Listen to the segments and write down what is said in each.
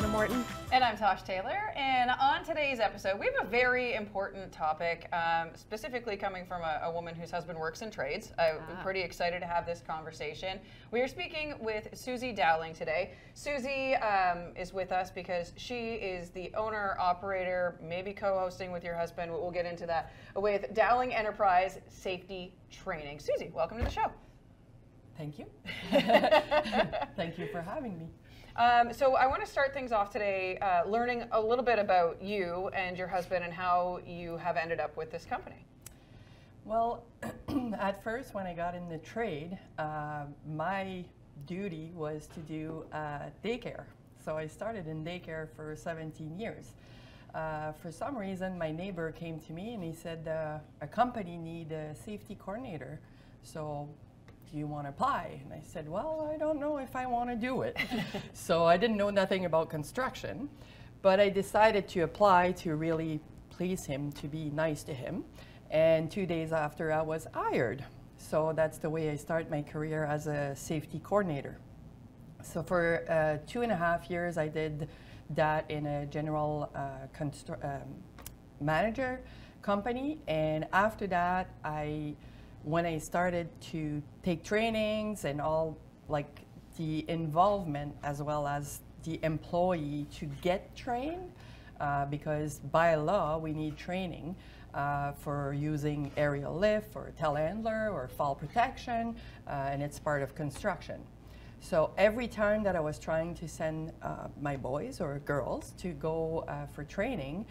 Jenna Morton. And I'm Tosh Taylor. And on today's episode, we have a very important topic, um, specifically coming from a, a, woman whose husband works in trades. I'm ah. pretty excited to have this conversation. We are speaking with Susie Dowling today. Susie um, is with us because she is the owner, operator, maybe co hosting with your husband. We'll get into that with Dowling Enterprise Safety Training. Susie, welcome to the show. Thank you. Thank you for having me. Um, so I want to start things off today uh, learning a little bit about you and your husband and how you have ended up with this company. Well, at first when I got in the trade, uh, my duty was to do uh, daycare. So I started in daycare for 17 years. Uh, for some reason, my neighbor came to me and he said, uh, a company need a safety coordinator. So do you want to apply? And I said, well, I don't know if I want to do it. so I didn't know nothing about construction, but I decided to apply to really please him, to be nice to him. And two days after, I was hired. So that's the way I start my career as a safety coordinator. So for uh, two and a half years, I did that in a general uh, um, manager company. And after that, I when I started to take trainings and all like the involvement as well as the employee to get trained, uh, because by law we need training uh, for using aerial lift or telehandler or fall protection, uh, and it's part of construction. So every time that I was trying to send uh, my boys or girls to go uh, for training,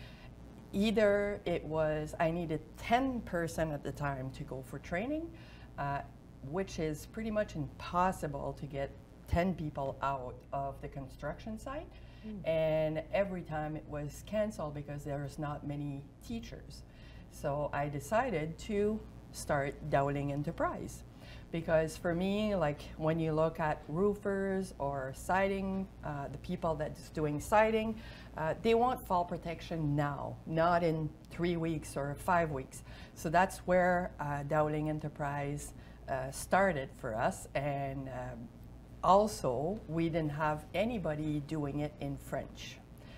either it was I needed 10% at the time to go for training, uh, which is pretty much impossible to get 10 people out of the construction site. Mm. And every time it was canceled because there's not many teachers. So I decided to start Dowling Enterprise. Because for me, like when you look at roofers or siding, uh, the people that's doing siding, uh, they want fall protection now, not in three weeks or five weeks. So that's where uh, Dowling Enterprise uh, started for us. And um, also, we didn't have anybody doing it in French.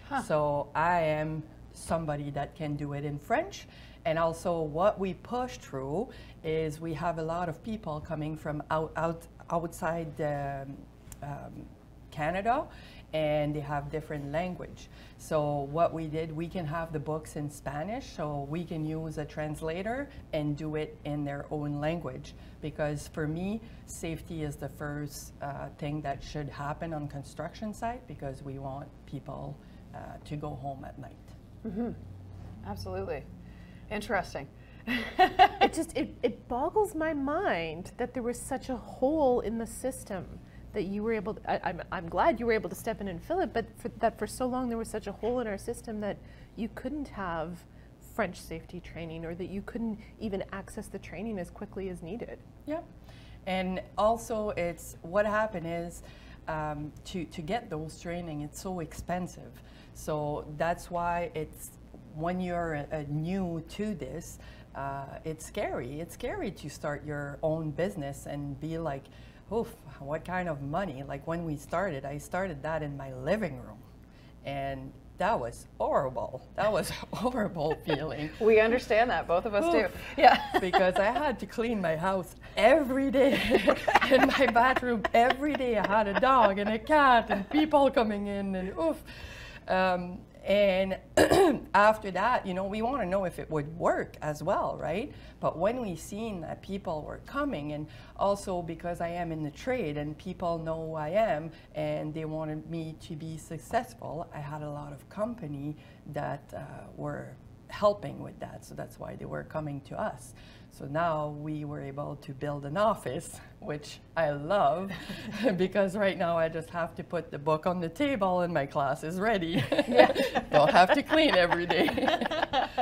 Huh. So I am somebody that can do it in French. And also, what we push through is we have a lot of people coming from out, out outside um, um, Canada and they have different language. So what we did, we can have the books in Spanish, so we can use a translator and do it in their own language. Because for me, safety is the first uh, thing that should happen on construction site because we want people uh, to go home at night. Mm -hmm. Absolutely. Interesting. it just it, it boggles my mind that there was such a hole in the system that you were able to, I, am I'm, I'm glad you were able to step in and fill it, but for, that for so long there was such a hole in our system that you couldn't have French safety training or that you couldn't even access the training as quickly as needed. Yeah. And also it's, what happened is, um, to, to get those training, it's so expensive. So that's why it's, when you're a new to this, uh, it's scary. It's scary to start your own business and be like, oof, what kind of money? Like when we started, I started that in my living room. And that was horrible. That was horrible feeling. We understand that, both of us oof, do. Yeah. because I had to clean my house every day in my bathroom. Every day I had a dog and a cat and people coming in and oof. Um, and after that, you know, we want to know if it would work as well, right? But when we seen that people were coming, and also because I am in the trade and people know who I am and they wanted me to be successful, I had a lot of company that uh, were helping with that. So that's why they were coming to us. So now we were able to build an office, which I love because right now I just have to put the book on the table and my class is ready. Don't have to clean every day.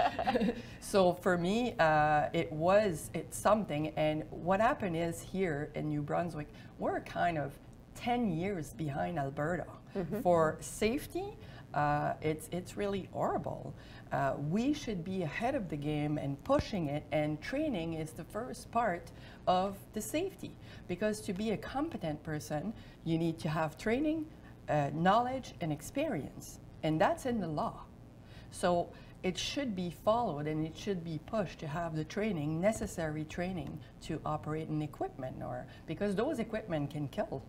so for me, uh, it was it's something. And what happened is here in New Brunswick, we're kind of 10 years behind Alberta. Mm -hmm. For safety, uh, it's, it's really horrible. Uh, we should be ahead of the game and pushing it, and training is the first part of the safety. Because to be a competent person, you need to have training, uh, knowledge and experience, and that's in the law. So it should be followed and it should be pushed to have the training, necessary training to operate an equipment, or because those equipment can kill.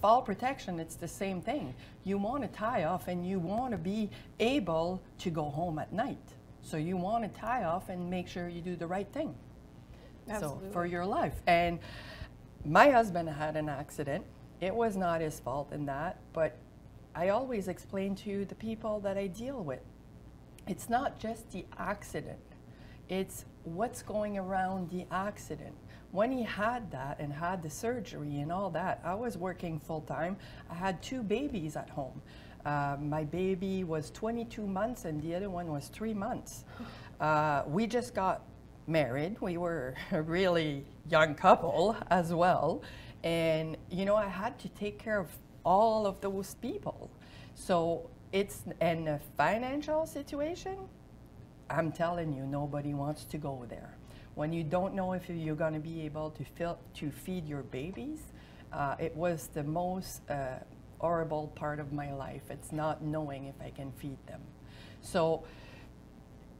Fall protection, it's the same thing. You want to tie off and you want to be able to go home at night. So you want to tie off and make sure you do the right thing. Absolutely. So for your life. And my husband had an accident. It was not his fault in that, but I always explain to the people that I deal with it's not just the accident, it's what's going around the accident. When he had that and had the surgery and all that, I was working full time. I had two babies at home. Uh, my baby was 22 months and the other one was three months. Uh, we just got married. We were a really young couple as well. And, you know, I had to take care of all of those people. So it's in a financial situation, I'm telling you, nobody wants to go there. When you don't know if you're going to be able to, fill, to feed your babies, uh, it was the most uh, horrible part of my life. It's not knowing if I can feed them. So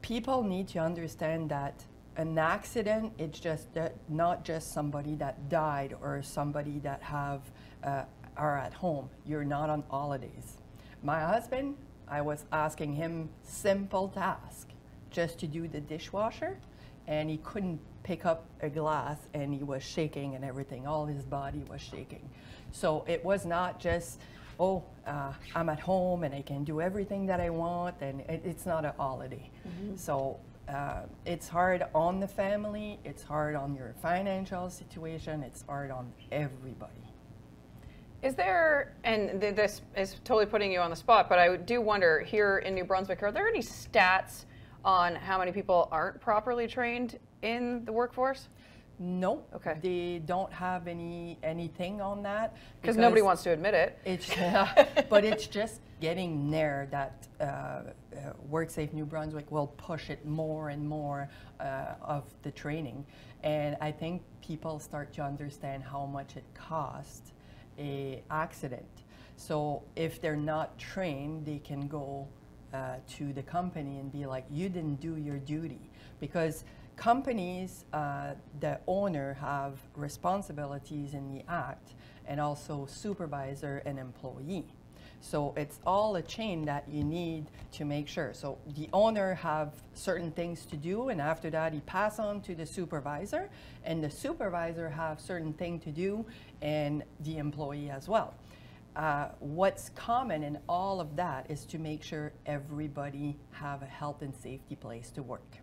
people need to understand that an accident, it's just that not just somebody that died or somebody that have uh, are at home. You're not on holidays. My husband, I was asking him simple task, just to do the dishwasher, and he couldn't pick up a glass and he was shaking and everything. All his body was shaking. So it was not just, oh, uh, I'm at home and I can do everything that I want, and it, it's not a holiday. Mm-hmm. So uh, it's hard on the family, it's hard on your financial situation, it's hard on everybody. Is there, and th this is totally putting you on the spot, but I do wonder here in New Brunswick, are there any stats on how many people aren't properly trained in the workforce? No. Okay. They don't have any anything on that because nobody wants to admit it. It's uh, but it's just getting there that uh, uh, WorkSafe New Brunswick will push it more and more uh, of the training, and I think people start to understand how much it costs a accident. So if they're not trained, they can go uh, to the company and be like, you didn't do your duty. Because companies, uh, the owner have responsibilities in the act and also supervisor and employee. So it's all a chain that you need to make sure. So the owner have certain things to do and after that he pass on to the supervisor and the supervisor have certain thing to do and the employee as well. Uh, what's common in all of that is to make sure everybody have a health and safety place to work.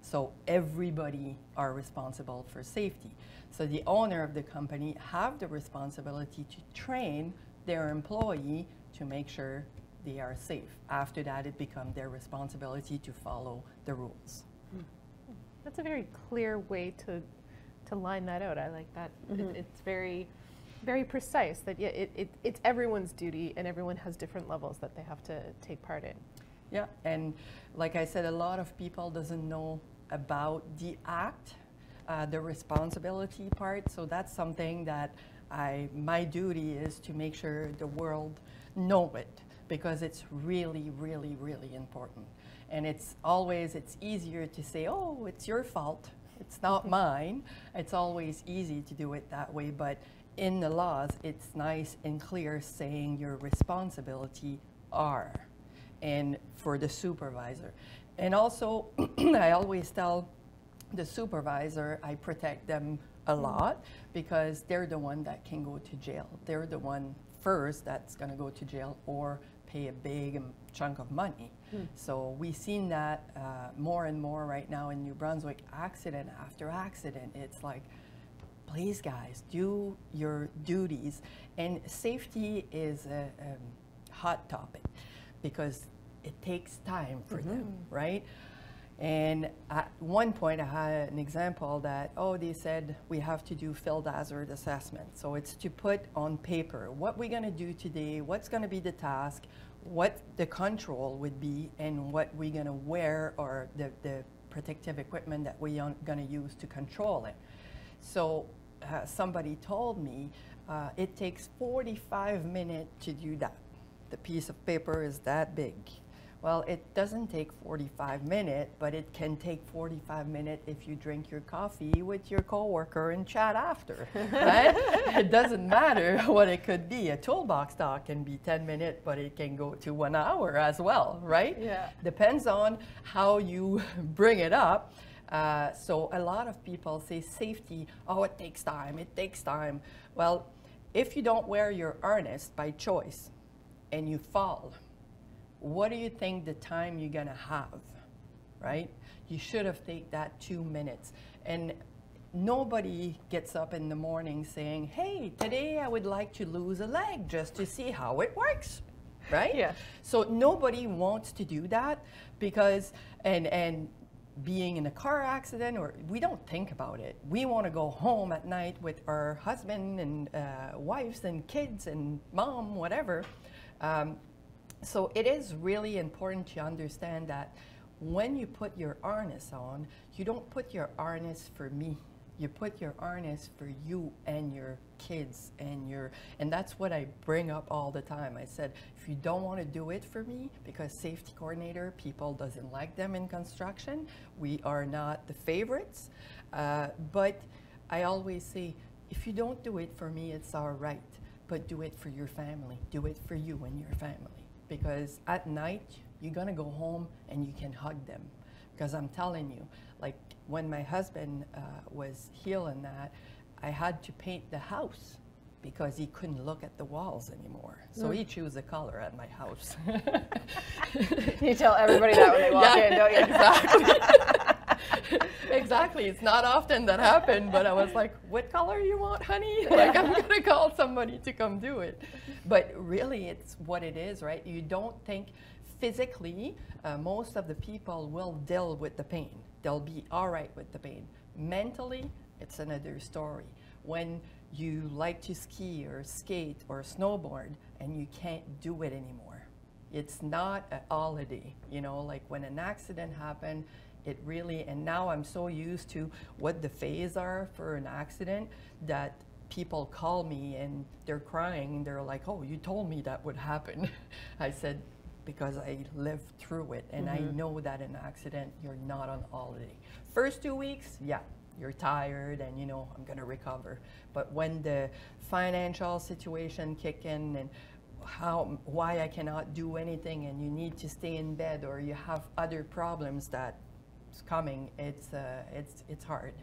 So everybody are responsible for safety. So the owner of the company have the responsibility to train their employee to make sure they are safe. After that, it becomes their responsibility to follow the rules. That's a very clear way to to line that out. I like that. Mm -hmm. it, mm-hmm. it's very very precise that yeah, it, it, it's everyone's duty and everyone has different levels that they have to take part in. Yeah, and like I said, a lot of people doesn't know about the act, uh, the responsibility part. So that's something that I my duty is to make sure the world know it because it's really, really, really important. And it's always, it's easier to say, oh, it's your fault. It's not mine. It's always easy to do it that way. But in the laws, it's nice and clear saying your responsibility are and for the supervisor. And also, I always tell the supervisor, I protect them a lot because they're the one that can go to jail. They're the one first that's going to go to jail or pay a big chunk of money. Hmm. So we've seen that uh, more and more right now in New Brunswick, accident after accident. It's like, please guys, do your duties. And safety is a, a hot topic because it takes time for mm -hmm. them, right? And at one point, I had an example that, oh, they said we have to do field hazard assessment. So it's to put on paper what we're going to do today, what's going to be the task, what the control would be, and what we're going to wear or the, the protective equipment that we're going to use to control it. So uh, somebody told me uh, it takes 45 minutes to do that. the piece of paper is that big. Well, it doesn't take 45 minutes, but it can take 45 minutes if you drink your coffee with your coworker and chat after, right? it doesn't matter what it could be. A toolbox talk can be 10 minutes, but it can go to one hour as well, right? Yeah. Depends on how you bring it up. Uh, so a lot of people say safety, oh, it takes time, it takes time. Well, if you don't wear your harness by choice and you fall, what do you think the time you're gonna have, right? You should have taken that two minutes. And nobody gets up in the morning saying, hey, today I would like to lose a leg just to see how it works, right? Yeah. So nobody wants to do that because, and, and being in a car accident or we don't think about it. We want to go home at night with our husband and uh, wives and kids and mom, whatever. Um, so it is really important to understand that when you put your harness on, you don't put your harness for me. You put your harness for you and your kids and your and that's what I bring up all the time. I said, if you don't want to do it for me, because safety coordinator people doesn't like them in construction, we are not the favorites. Uh, but I always say, if you don't do it for me, it's all right. But do it for your family. Do it for you and your family because at night you're gonna go home and you can hug them. Because I'm telling you, like when my husband uh, was healing that, I had to paint the house because he couldn't look at the walls anymore. So he chose a color at my house. You tell everybody that when they walk Yeah, in, don't you? Exactly. exactly. It's not often that happened, but I was like, what color you want, honey? Like, I'm going to call somebody to come do it. But really, it's what it is, right? You don't think physically, uh, most of the people will deal with the pain. They'll be all right with the pain. Mentally, it's another story. When you like to ski or skate or snowboard and you can't do it anymore, it's not a holiday you know like when an accident happened it really and now i'm so used to what the phase are for an accident that people call me and they're crying they're like oh you told me that would happen i said because i lived through it and i know that an accident you're not on holiday. First two weeks yeah you're tired and you know i'm going to recover. But when the financial situation kick in and how why I cannot do anything and you need to stay in bed or you have other problems that's coming it's uh, it's it's hard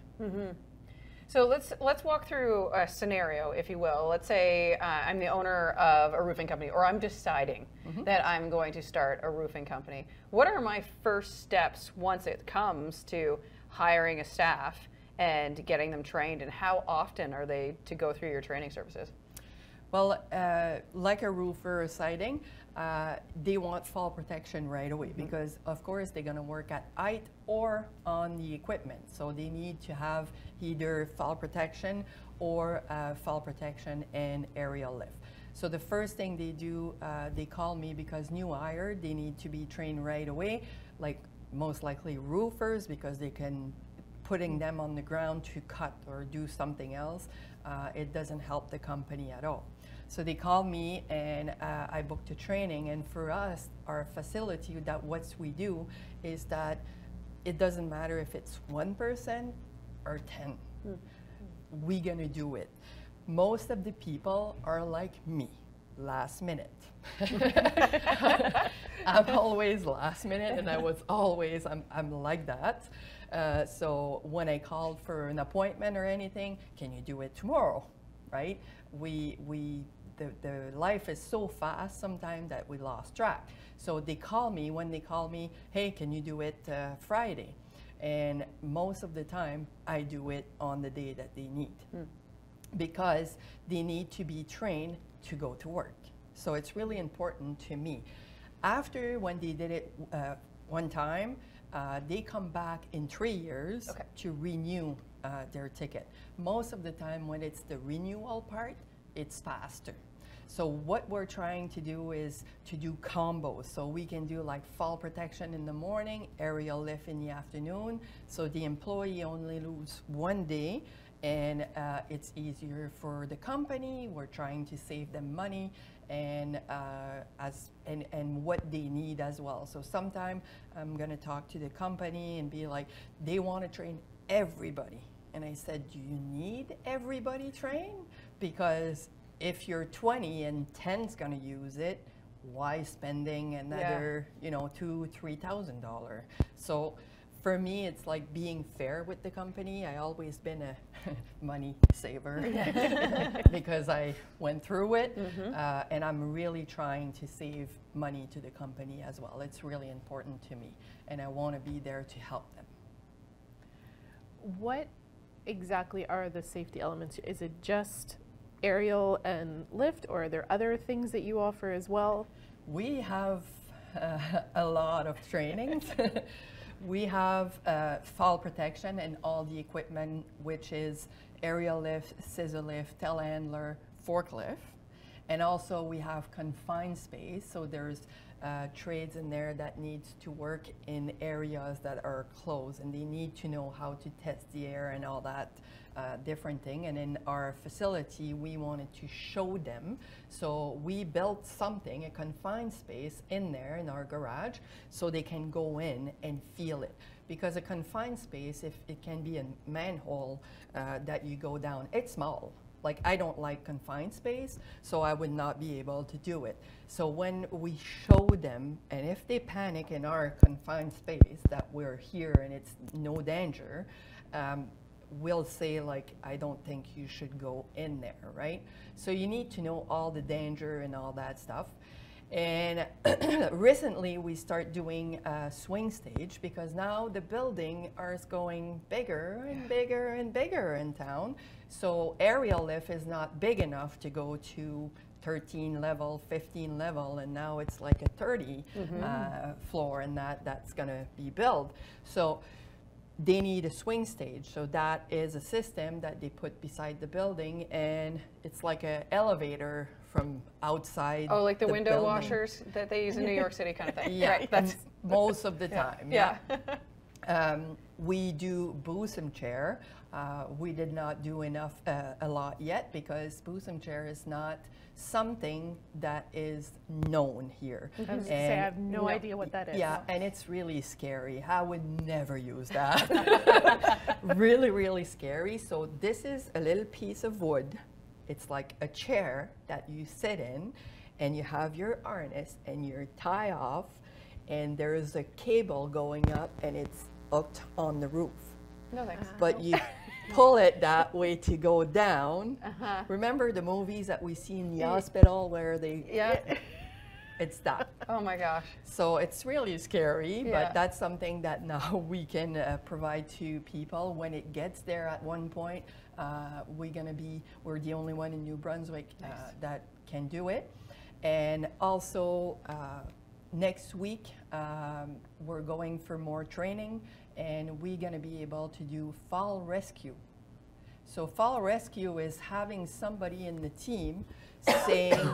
So let's let's walk through a scenario, if you will. Let's say uh, I'm the owner of a roofing company, or I'm deciding that I'm going to start a roofing company. What are my first steps once it comes to hiring a staff and getting them trained, and how often are they to go through your training services? well uh, like a roofer or siding uh, they want fall protection right away because of course they're going to work at height or on the equipment. So they need to have either fall protection or uh, fall protection and aerial lift. So the first thing they do uh, they call me because new hire they need to be trained right away like most likely roofers because they can putting them on the ground to cut or do something else, uh, it doesn't help the company at all. So they call me and uh, I booked a training. And for us, our facility, that what we do is that it doesn't matter if it's one person or 10. We're gonna do it. Most of the people are like me, last minute. I'm always last minute, and I was always, I'm, I'm like that. Uh, so when I called for an appointment or anything, can you do it tomorrow? Right? We, we, the, the life is so fast sometimes that we lost track. So they call me, when they call me, hey, can you do it uh, Friday? And most of the time, I do it on the day that they need because they need to be trained to go to work. So it's really important to me. After when they did it uh, one time, uh, they come back in three years Okay. to renew uh, their ticket. Most of the time, when it's the renewal part, it's faster. So what we're trying to do is to do combos. So we can do like fall protection in the morning, aerial lift in the afternoon. So the employee only lose one day and uh, it's easier for the company. We're trying to save them money and uh, as and, and what they need as well. So sometime I'm gonna talk to the company and be like, they want to train everybody, and I said, do you need everybody trained? Because if you're 20 and 10's gonna use it, why spending another you know two three thousand dollar? So for me, it's like being fair with the company. I always been a money saver because I went through it, uh, and I'm really trying to save money to the company as well. It's really important to me, and I want to be there to help them. What exactly are the safety elements? Is it just aerial and lift, or are there other things that you offer as well? We have uh, a lot of trainings. we have uh, fall protection and all the equipment, which is aerial lift, scissor lift, telehandler, forklift. And also we have confined space, so there's uh, trades in there that needs to work in areas that are closed and they need to know how to test the air and all that uh, different thing. And in our facility, we wanted to show them. So we built something, a confined space in there in our garage so they can go in and feel it. Because a confined space, if it can be a manhole uh, that you go down, it's small. Like I don't like confined space, so I would not be able to do it. So when we show them, and if they panic in our confined space that we're here and it's no danger, um, we'll say like, I don't think you should go in there, right? So you need to know all the danger and all that stuff. And recently we start doing a swing stage because now the building is going bigger and bigger and bigger in town. So aerial lift is not big enough to go to 13 level, 15 level, and now it's like a 30 uh, floor, and that that's going to be built. So they need a swing stage. So that is a system that they put beside the building, and it's like an elevator from outside. Oh, like the, window building. washers that they use in New York City, kind of thing. Yeah, Right. That's most of the time. yeah. Um, we do bosun chair. Uh, we did not do enough, uh, a lot yet because bosun chair is not something that is known here. I was gonna say, I And- have no, idea what that is. Yeah, and it's really scary. I would never use that. really, really scary. So this is a little piece of wood. It's like a chair that you sit in, and you have your harness and your tie off, and there is a cable going up, and it's hooked on the roof. No thanks. But you pull it that way to go down. Uh-huh. Remember the movies that we see in the hospital where they? Yeah. It's that. Oh my gosh. So it's really scary, Yeah. but that's something that now we can uh, provide to people. When it gets there at one point, uh, we're gonna be, we're the only one in New Brunswick uh, Nice. that can do it. And also, uh, next week, um, we're going for more training and we're gonna be able to do fall rescue. So fall rescue is having somebody in the team saying,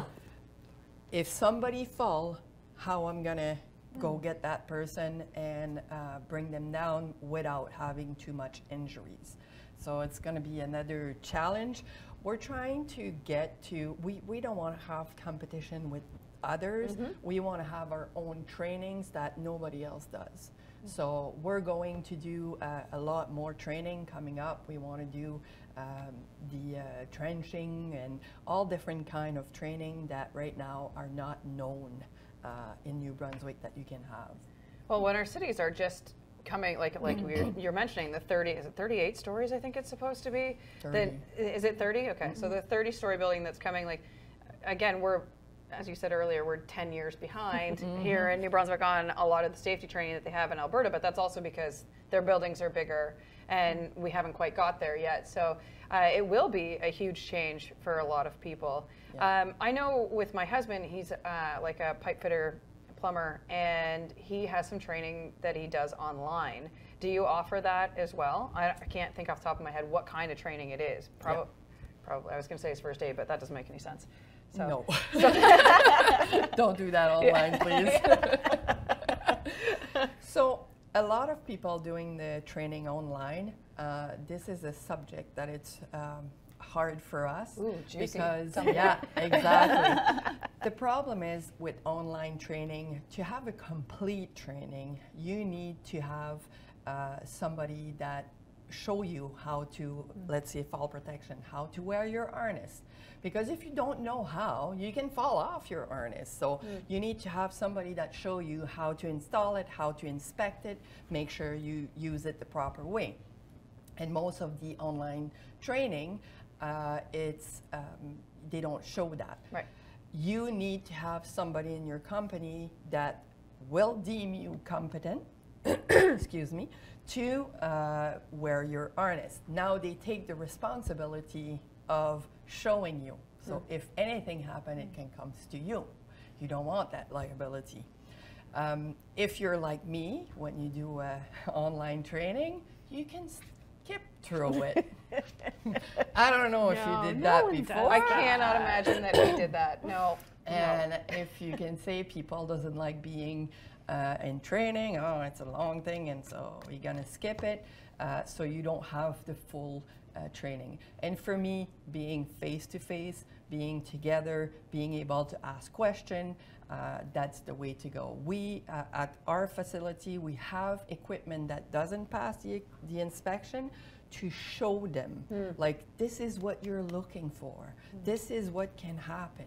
if somebody fall, how I'm gonna go get that person and uh, bring them down without having too much injuries. So it's gonna be another challenge. We're trying to get to, we, we don't wanna have competition with others. We wanna have our own trainings that nobody else does. So we're going to do uh, a lot more training coming up. We want to do um, the uh, trenching and all different kind of training that right now are not known uh, in New Brunswick that you can have. Well, when our cities are just coming, like like we Mm-hmm. you're mentioning, the 30 is it 38 stories? I think it's supposed to be. 30. Then is it 30? Okay, so Mm-hmm. the 30 story building that's coming, like again, we're as you said earlier, we're 10 years behind Mm-hmm. here in New Brunswick on a lot of the safety training that they have in Alberta, but that's also because their buildings are bigger and we haven't quite got there yet. So uh, it will be a huge change for a lot of people. Um, I know with my husband, he's uh, like a pipe fitter plumber and he has some training that he does online. Do you offer that as well? I, I can't think off the top of my head what kind of training it is. Prob- Probably, I was going to say it's first aid, but that doesn't make any sense. So, No. Don't do that online, please. so a lot of people doing the training online. Uh, this is a subject that it's um, hard for us Ooh, because yeah, exactly. The problem is with online training, to have a complete training, you need to have uh, somebody that show you how to, let's say fall protection, how to wear your harness. Because if you don't know how, you can fall off your harness. So you need to have somebody that show you how to install it, how to inspect it, make sure you use it the proper way. And most of the online training, uh, it's um, they don't show that. Right. You need to have somebody in your company that will deem you competent. excuse me, to uh, wear your harness. Now they take the responsibility of showing you. So if anything happens, it can come to you. You don't want that liability. Um, if you're like me, when you do uh, online training, you can skip through it. I don't know if you did no that before. does I cannot imagine that he did that. No. no. And if you can say people doesn't like being uh, in training, oh, it's a long thing, and so you're gonna skip it, uh, so you don't have the full uh, training. And for me, being face to face, being together, being able to ask questions, uh, that's the way to go. We uh, at our facility, we have equipment that doesn't pass the, the inspection to show them, like this is what you're looking for. This is what can happen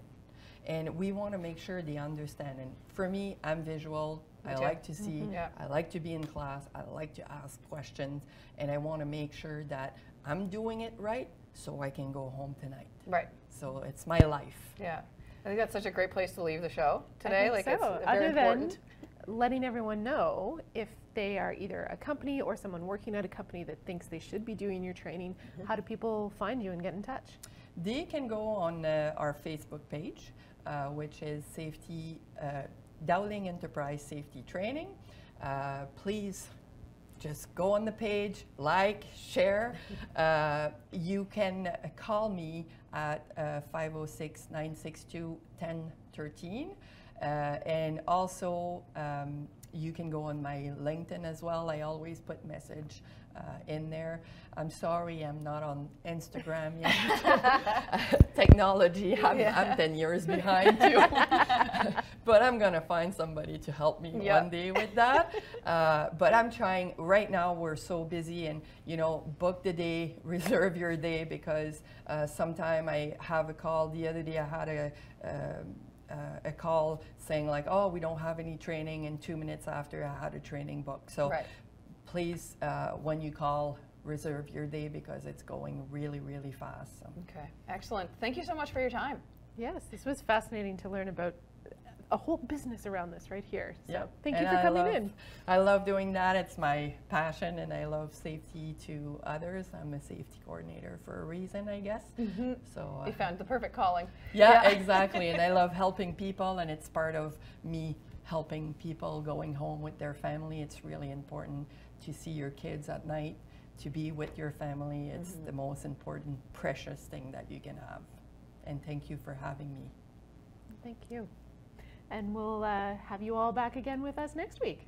and we want to make sure they understand. And for me, I'm visual. I too. like to see. Yeah. I like to be in class. I like to ask questions, and I want to make sure that I'm doing it right, so I can go home tonight. Right. So it's my life. Yeah. I think that's such a great place to leave the show I today. think like so. it's very Other important. than letting everyone know if they are either a company or someone working at a company that thinks they should be doing your training, Mm-hmm. how do people find you and get in touch? They can go on uh, our Facebook page, uh, which is Safety uh, Dowling Enterprise Safety Training. Uh, please just go on the page, like, share. Uh, you can call me at uh, 506 962 1013. Uh, and also, um, you can go on my LinkedIn as well. I always put message uh, in there. I'm sorry, I'm not on Instagram yet. Technology, I'm, I'm 10 years behind too. But I'm gonna find somebody to help me Yeah. one day with that. Uh, but I'm trying. Right now, we're so busy, and you know, book the day, reserve your day because uh, sometime I have a call. The other day, I had a. Um, uh, a call saying like, "Oh, we don't have any training," and two minutes after, I had a training book. So, Right. please, uh, when you call, reserve your day because it's going really, really fast. So. Okay. Excellent. Thank you so much for your time. Yes, this was fascinating to learn about a whole business around this right here. So Yeah. thank And you for I coming love- in. I love doing that. It's my passion, and I love safety to others. I'm a safety coordinator for a reason, I guess. So You uh, found the perfect calling. yeah, Yeah. exactly. And I love helping people, and it's part of me helping people going home with their family. It's really important to see your kids at night, to be with your family. It's Mm-hmm. the most important, precious thing that you can have. And thank you for having me. Thank you. And we'll uh, have you all back again with us next week.